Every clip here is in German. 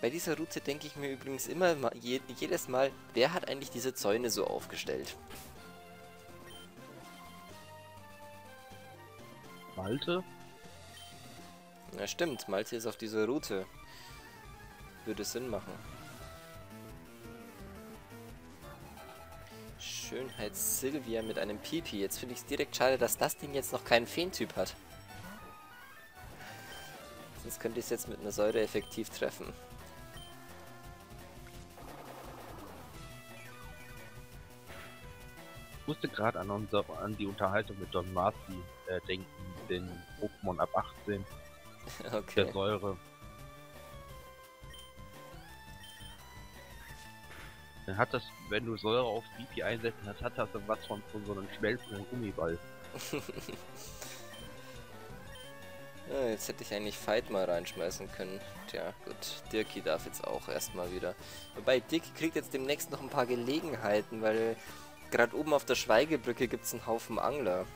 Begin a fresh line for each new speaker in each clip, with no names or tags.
Bei dieser Route denke ich mir übrigens immer je, jedes Mal, wer hat eigentlich diese Zäune so aufgestellt?
Malte?
Na stimmt, Malte ist auf dieser Route. Würde Sinn machen. Schönheit Sylvia mit einem Pipi. Jetzt finde ich es direkt schade, dass das Ding jetzt noch keinen Feentyp hat. Sonst könnte ich es jetzt mit einer Säure effektiv treffen.
Musste gerade an, an die Unterhaltung mit Don Marcy äh, denken, den Pokémon ab 18.
okay.
Der Säure. Dann hat das, wenn du Säure auf BP einsetzt, dann hat das dann was von, von so einem schmelzenden Gummiball.
ja, jetzt hätte ich eigentlich Fight mal reinschmeißen können. Tja, gut. Dirki darf jetzt auch erstmal wieder. Wobei, Dick kriegt jetzt demnächst noch ein paar Gelegenheiten, weil gerade oben auf der Schweigebrücke gibt es einen Haufen Angler.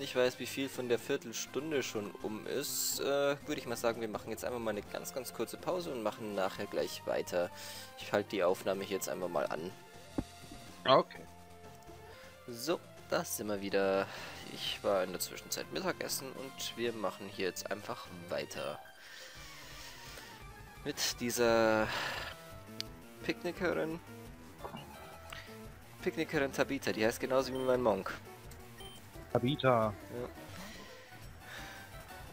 Nicht weiß, wie viel von der Viertelstunde schon um ist, äh, würde ich mal sagen, wir machen jetzt einfach mal eine ganz, ganz kurze Pause und machen nachher gleich weiter. Ich halte die Aufnahme hier jetzt einfach mal an.
Okay.
So, da sind wir wieder. Ich war in der Zwischenzeit Mittagessen und wir machen hier jetzt einfach weiter. Mit dieser Picknickerin. Picknickerin Tabitha, die heißt genauso wie mein Monk.
Tabita.
Ja.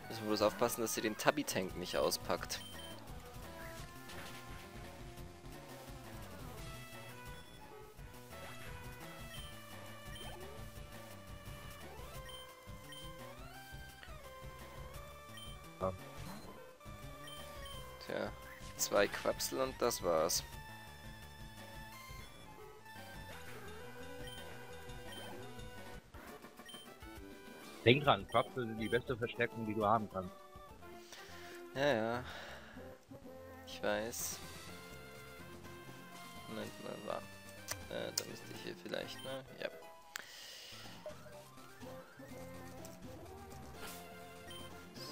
Müssen wir bloß aufpassen, dass sie den Tabi-Tank nicht auspackt. Ja. Tja, zwei Quapsel und das war's.
Denk dran, Quapsel sind die beste Verstärkung, die du haben kannst.
Ja, ja. Ich weiß. Moment mal, war. Äh, da müsste ich hier vielleicht, ne? Ja.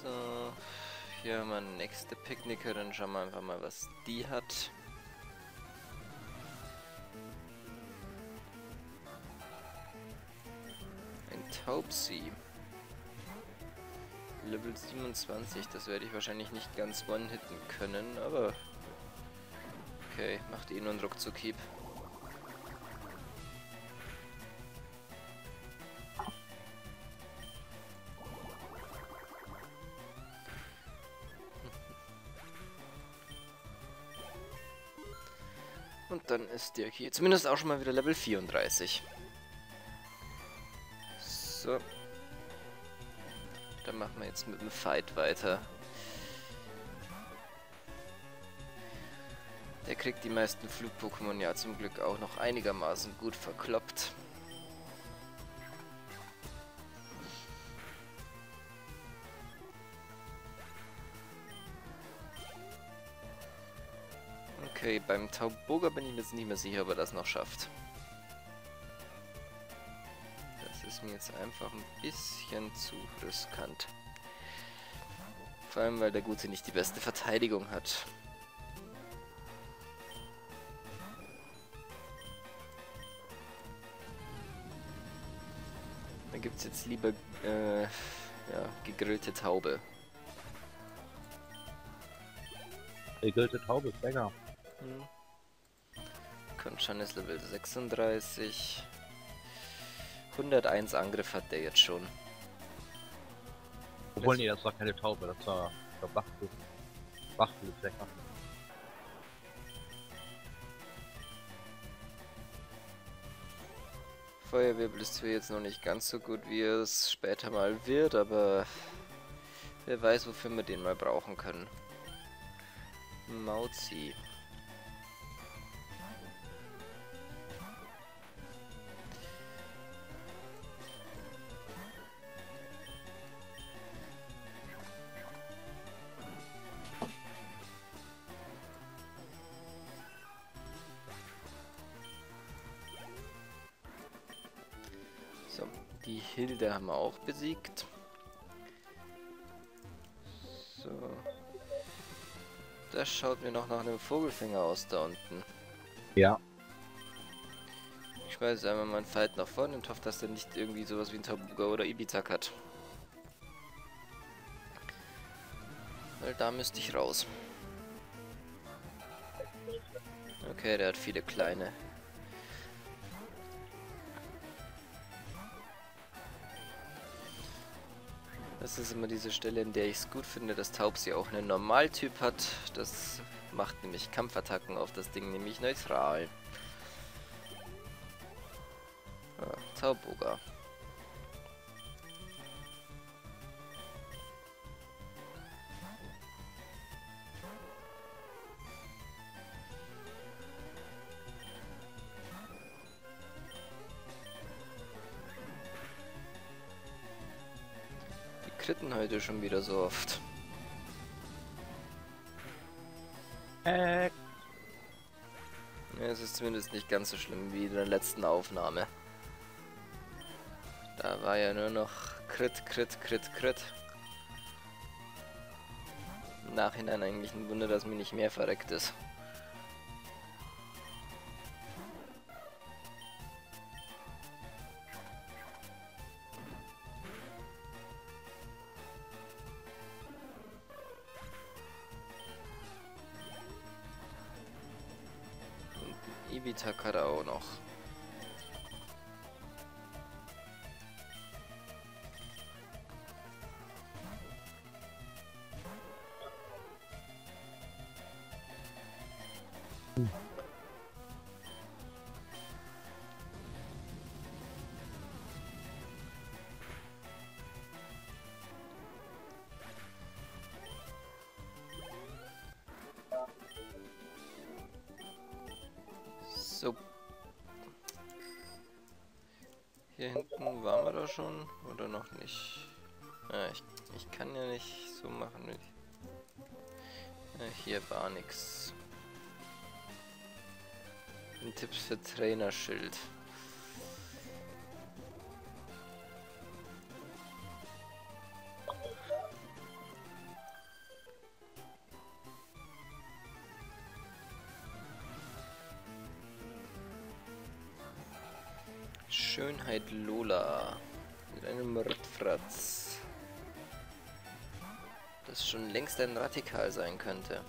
So. Hier haben wir nächste Picknickerin. Schauen wir einfach mal, was die hat. Ein Taubsi. Level 27, das werde ich wahrscheinlich nicht ganz one-hitten können, aber... Okay, macht eh nur einen Ruckzuck-Hieb. Und dann ist der hier zumindest auch schon mal wieder Level 34. jetzt mit dem Fight weiter. Der kriegt die meisten Flug-Pokémon ja zum Glück auch noch einigermaßen gut verkloppt. Okay, beim Tauboga bin ich mir jetzt nicht mehr sicher, ob er das noch schafft ist mir jetzt einfach ein bisschen zu riskant. Vor allem, weil der Gute nicht die beste Verteidigung hat. Da gibt es jetzt lieber äh, ja, gegrillte Taube.
Gegrillte Taube ist lecker.
Hm. Konchan ist Level 36. 101 Angriff hat der jetzt schon.
Obwohl, nee, das war keine Taube, das war der Wachtel. Wachtel ist lecker.
Feuerwirbel ist zwar jetzt noch nicht ganz so gut, wie es später mal wird, aber wer weiß, wofür wir den mal brauchen können. Mauzi. Hilde haben wir auch besiegt. So. Das schaut mir noch nach einem Vogelfänger aus da unten.
Ja.
Ich schmeiße einmal meinen Fight nach vorne und hoffe, dass der nicht irgendwie sowas wie ein Tabuga oder Ibizak hat. Weil da müsste ich raus. Okay, der hat viele kleine. Das ist immer diese Stelle, in der ich es gut finde, dass Taubsi auch einen Normaltyp hat. Das macht nämlich Kampfattacken auf das Ding nämlich neutral. Ah, Tauboga. Die kritten heute schon wieder so oft.
Äh,
Ja, es ist zumindest nicht ganz so schlimm wie in der letzten Aufnahme. Da war ja nur noch Crit, Crit, Crit, Crit. Im Nachhinein eigentlich ein Wunder, dass mir nicht mehr verreckt ist. Er auch noch. Schon, oder noch nicht? Ah, ich, ich kann ja nicht so machen. Ja, hier war nix. Ein Tipps für Trainerschild. Schönheit Lola. Einem Radfratz. Das schon längst ein Radikal sein könnte.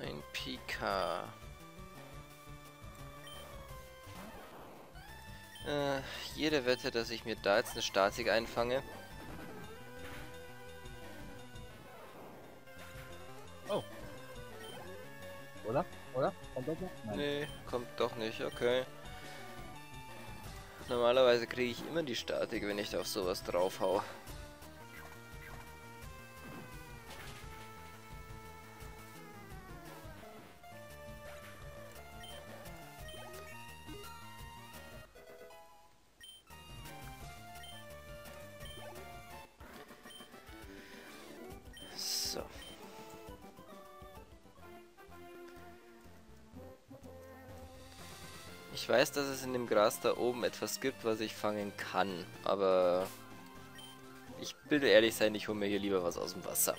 Ein Pika. Äh, jede Wette, dass ich mir da jetzt eine Statik einfange.
Kommt das noch? Nein.
Nee, kommt doch nicht, okay. Normalerweise kriege ich immer die Statik, wenn ich auf sowas drauf weiß, dass es in dem Gras da oben etwas gibt, was ich fangen kann, aber ich will ehrlich sein, ich hole mir hier lieber was aus dem Wasser.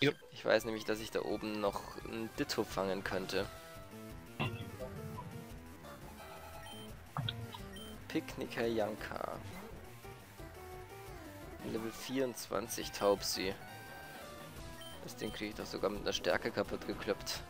Jo.
Ich weiß nämlich, dass ich da oben noch ein Ditto fangen könnte. Picknicker Janka. Level 24 Taubsi. Das Ding kriege ich doch sogar mit einer Stärke kaputt gekloppt.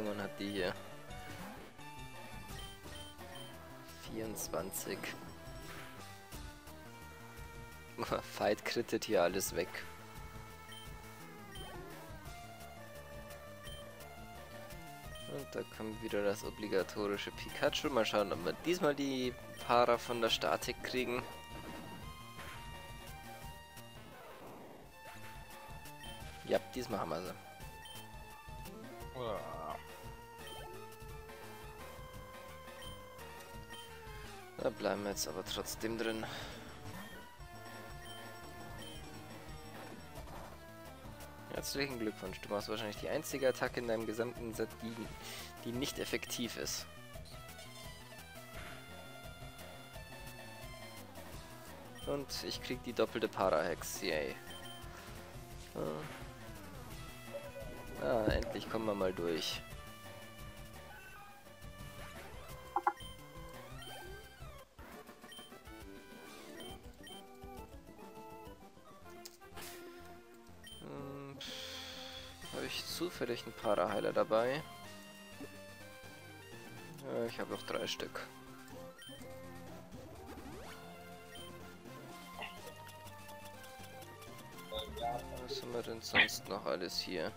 Verstärkungen hat die hier? 24. Fight krittet hier alles weg. Und da kommt wieder das obligatorische Pikachu. Mal schauen, ob wir diesmal die Para von der Statik kriegen. Ja, diesmal haben wir sie. Da bleiben wir jetzt aber trotzdem drin. Herzlichen Glückwunsch. Du machst wahrscheinlich die einzige Attacke in deinem gesamten Set, die, die nicht effektiv ist. Und ich krieg die doppelte Parahex. Yay. Ah. ah, endlich kommen wir mal durch. Zufällig ein Paraheiler dabei. Ja, ich habe noch drei Stück. Was haben wir denn sonst noch alles hier?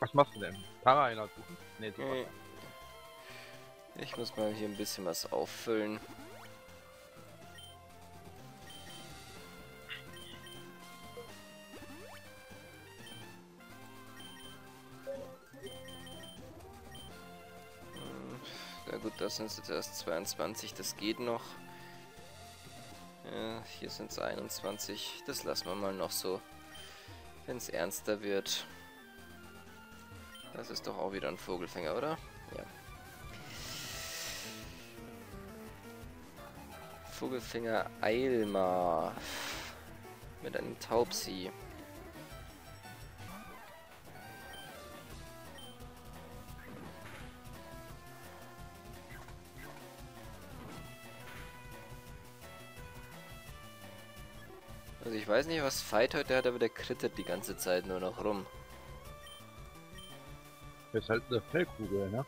Was machst du denn? Paraheiler suchen? Nee,
super. Ich muss mal hier ein bisschen was auffüllen. Das sind jetzt erst 22, das geht noch. Ja, hier sind es 21, das lassen wir mal noch so, wenn es ernster wird. Das ist doch auch wieder ein Vogelfänger, oder? Ja. Vogelfänger Eilmar mit einem Taubsi. Also ich weiß nicht, was Fight heute hat, aber der krittet die ganze Zeit nur noch rum.
Das ist halt eine Fellkugel, ne?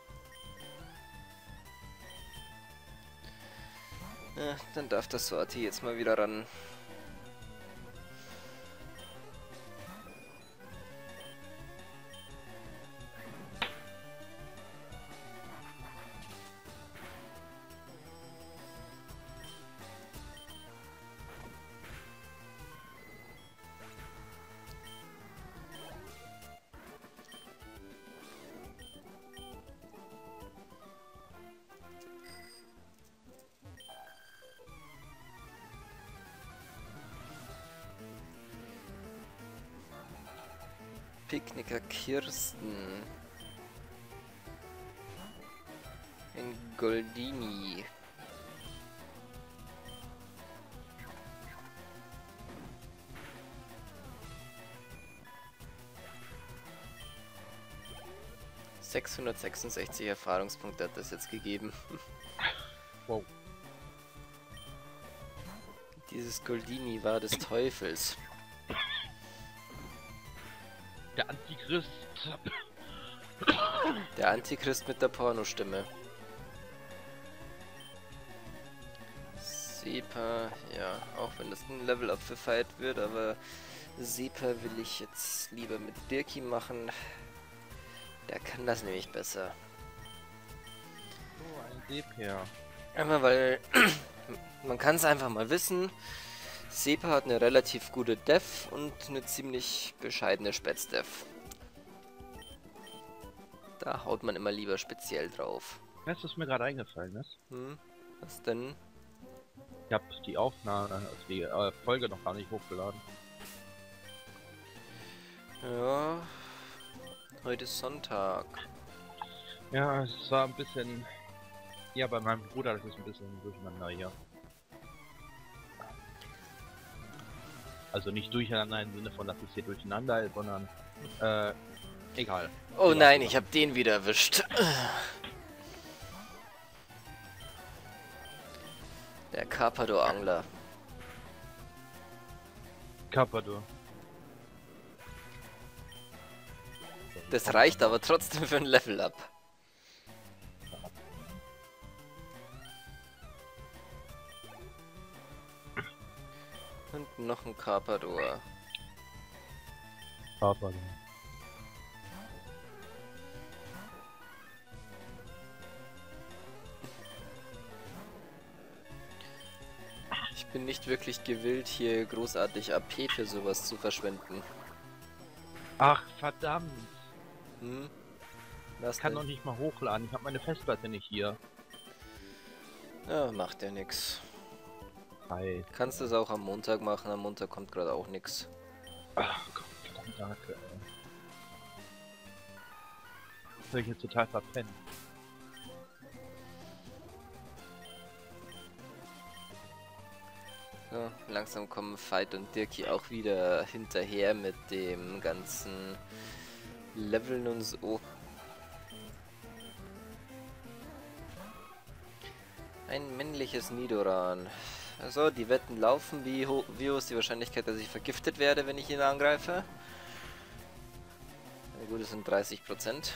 Ja, dann darf das Sorti jetzt mal wieder ran. Picknicker Kirsten. In Goldini. Sechshundertsechsundsechzig Erfahrungspunkte hat das jetzt gegeben. wow. Dieses Goldini war des Teufels.
Antichrist.
Der Antichrist mit der Pornostimme. Sepa, ja, auch wenn das ein Level-Up für Fight wird, aber Sepa will ich jetzt lieber mit Dirki machen. Der kann das nämlich besser.
Oh, ein Sepa.
Einmal weil man kann es einfach mal wissen. Sepa hat eine relativ gute Def und eine ziemlich bescheidene Spätz-Def. Da haut man immer lieber speziell drauf.
Weißt du, was mir gerade eingefallen ist?
Hm, was denn?
Ich habe die Aufnahme, also die äh, Folge noch gar nicht hochgeladen.
Ja, heute ist Sonntag.
Ja, es war ein bisschen... Ja, bei meinem Bruder das ist ein bisschen durcheinander hier. Also nicht durcheinander im Sinne von, dass es hier durcheinander ist, sondern äh, egal.
Oh nein, ich habe den wieder erwischt. Der Carpador-Angler.
Carpador.
Das reicht aber trotzdem für ein Level-Up. Und noch ein Carpador.
Fahrrad.
Bin nicht wirklich gewillt, hier großartig AP für sowas zu verschwenden.
Ach, verdammt.
Hm? Was
Ich kann
denn?
doch nicht mal hochladen. Ich habe meine Festplatte nicht hier.
Ja, macht ja nix.
Hi.
Kannst du es auch am Montag machen, am Montag kommt gerade auch nix.
Ach Gott, verdammt, danke. ey. Das will ich jetzt total verpennen.
So, langsam kommen Fight und Dirki auch wieder hinterher mit dem ganzen Leveln und so. Ein männliches Nidoran. Also, die Wetten laufen. Wie, wie hoch ist die Wahrscheinlichkeit, dass ich vergiftet werde, wenn ich ihn angreife? Na gut, es sind 30%.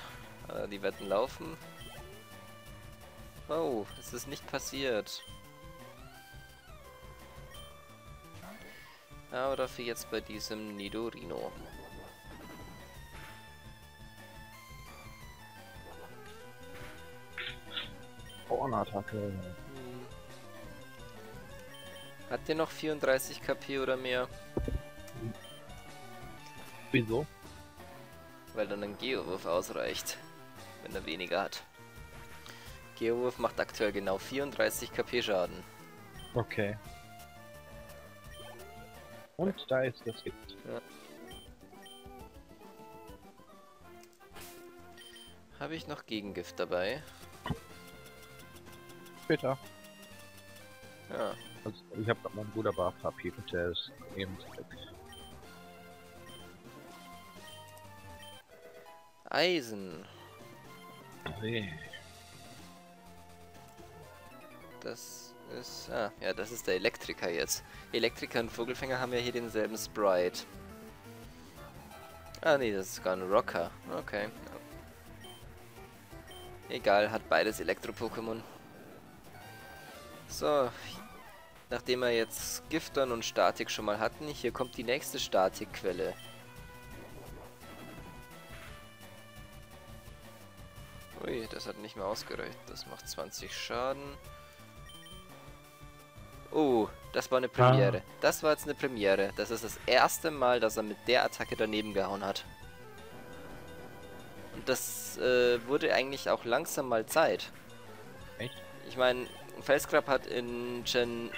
Aber die Wetten laufen. Oh, es ist nicht passiert. Aber dafür jetzt bei diesem Nidorino.
Vorne-Attacke.
Hm. Hat der noch 34 KP oder mehr?
Wieso?
Weil dann ein Geowurf ausreicht. Wenn er weniger hat. Geowurf macht aktuell genau 34 KP Schaden.
Okay. Und da ist das Gift.
Habe ich noch Gegengift dabei?
Später.
Ja.
Also, ich habe gerade meinen Bruder beabtrapiert und der ist eben weg.
Eisen.
Nee.
Das ist... Ah, ja, das ist der Elektriker jetzt. Elektriker und Vogelfänger haben ja hier denselben Sprite. Ah, nee, das ist sogar ein Rocker. Okay. Egal, hat beides Elektro-Pokémon. So. Nachdem wir jetzt Giftern und Statik schon mal hatten, hier kommt die nächste Statikquelle. Ui, das hat nicht mehr ausgereicht. Das macht 20 Schaden. Oh, das war eine Premiere. Das war jetzt eine Premiere. Das ist das erste Mal, dass er mit der Attacke daneben gehauen hat. Und das äh, wurde eigentlich auch langsam mal Zeit.
Echt?
Ich meine, Felsgrab hat in Gen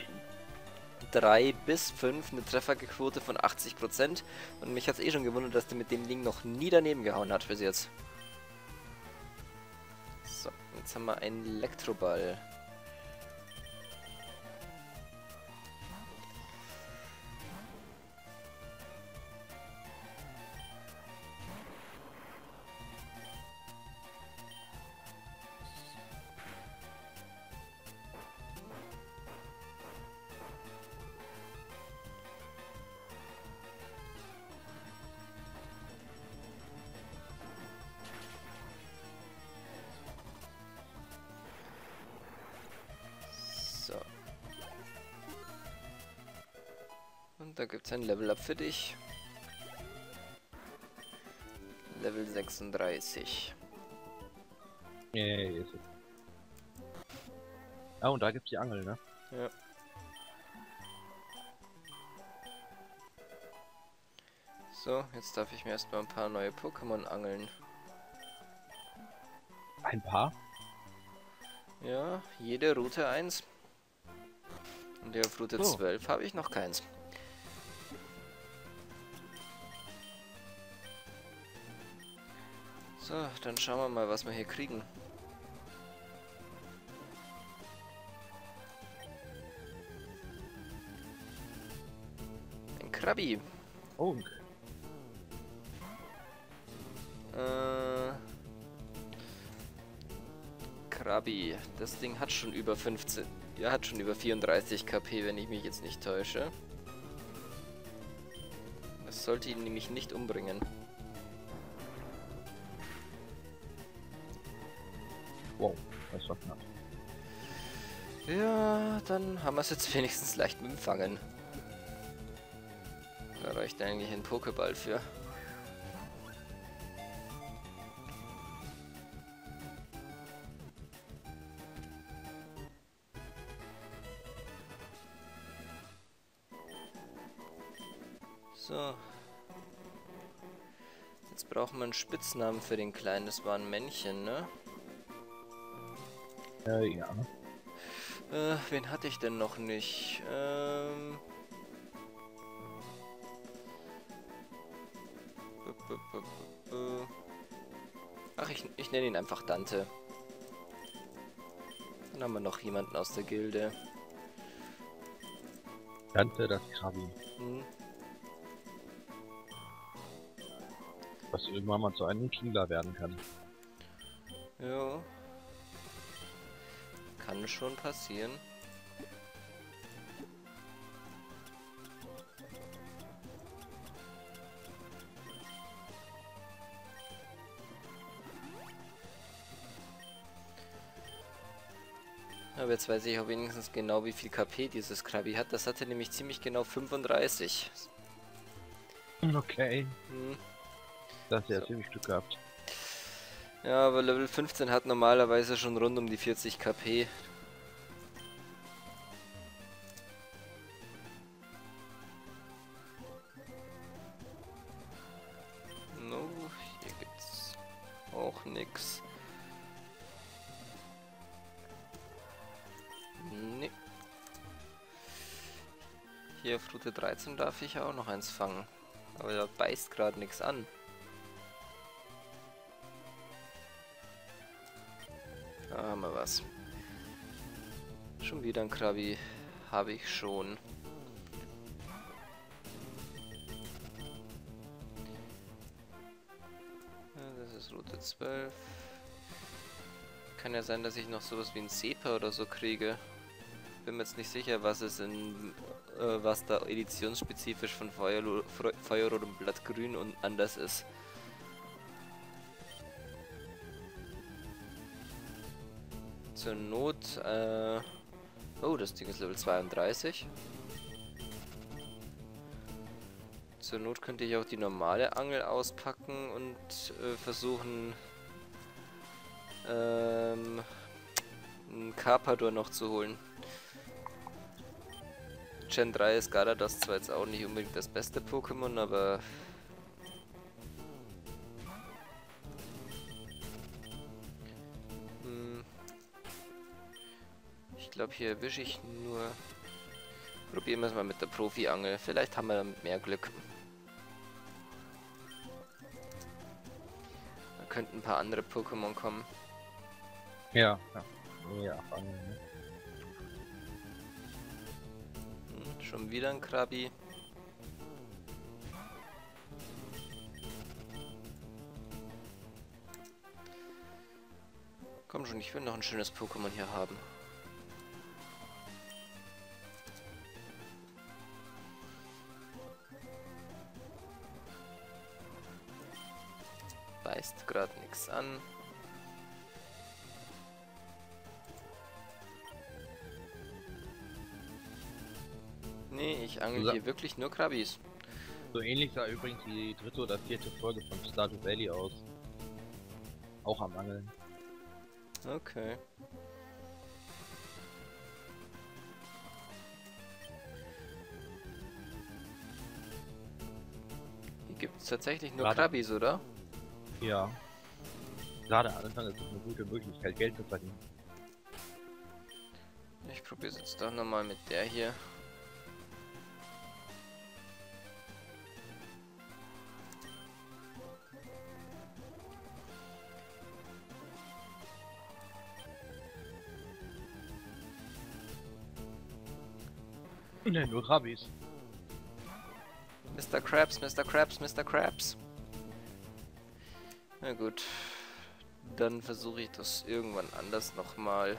3 bis 5 eine Trefferquote von 80% und mich hat es eh schon gewundert, dass der mit dem Ding noch nie daneben gehauen hat bis jetzt. So, jetzt haben wir einen Elektroball. Da gibt es ein Level-Up für dich. Level 36.
Nee, ist es. Ah, und da gibt's die Angel, ne?
Ja. So, jetzt darf ich mir erstmal ein paar neue Pokémon angeln.
Ein paar?
Ja, jede Route 1. Und hier auf Route
So.
12 habe ich noch keins. So, dann schauen wir mal, was wir hier kriegen. Ein Krabi.
Oh,
Äh, Krabi. Das Ding hat schon über 15. Ja, hat schon über 34 KP, wenn ich mich jetzt nicht täusche. Das sollte ihn nämlich nicht umbringen. Ja, dann haben wir es jetzt wenigstens leicht mit dem Fangen. Da reicht eigentlich ein Pokéball für. So. Jetzt brauchen wir einen Spitznamen für den Kleinen. Das war ein Männchen, ne?
Äh, ja.
Äh, wen hatte ich denn noch nicht? Ähm... Ach, ich, ich nenne ihn einfach Dante. Dann haben wir noch jemanden aus der Gilde.
Dante das Krabi.
Hm.
Was irgendwann mal zu einem Kieler werden kann.
Ja. Kann schon passieren. Aber jetzt weiß ich auch wenigstens genau, wie viel KP dieses Krabi hat. Das hatte nämlich ziemlich genau 35.
Okay.
Hm.
Das ist ja
So.
ziemlich Glück gehabt.
Ja, aber Level 15 hat normalerweise schon rund um die 40 KP. Nix. Nee. Hier auf Route 13 darf ich auch noch eins fangen. Aber da beißt gerade nichts an. Da haben wir was. Schon wieder ein Krabi. Habe ich schon. 12. Kann ja sein, dass ich noch sowas wie ein Sepa oder so kriege. Bin mir jetzt nicht sicher, was es in äh, was da editionsspezifisch von Feuerrot und Blattgrün und anders ist. Zur Not, äh... Oh, das Ding ist Level 32. Zur Not könnte ich auch die normale Angel auspacken und äh, versuchen, ähm, einen Carpador noch zu holen. Gen 3 ist Garados zwar jetzt auch nicht unbedingt das beste Pokémon, aber Hm. Ich glaube, hier erwische ich nur. Probieren wir es mal mit der Profi-Angel. Vielleicht haben wir damit mehr Glück. Könnten ein paar andere Pokémon kommen.
Ja. Ja. Ja, ne?
Hm, schon wieder ein Krabi. Komm schon, ich will noch ein schönes Pokémon hier haben. Nichts an. Nee, ich angel
So.
hier wirklich nur Krabis.
So ähnlich sah übrigens die dritte oder vierte Folge von Stardew Valley aus. Auch am Angeln.
Okay. Hier gibt es tatsächlich nur Krabis, oder?
Ja. Gerade am Anfang ist es eine gute Möglichkeit, Geld zu verdienen.
Ich probiere es jetzt doch nochmal mit der hier.
Ne, nur Rabbis.
Mr. Krabs, Mr. Krabs, Mr. Krabs. Na gut. Dann versuche ich das irgendwann anders nochmal.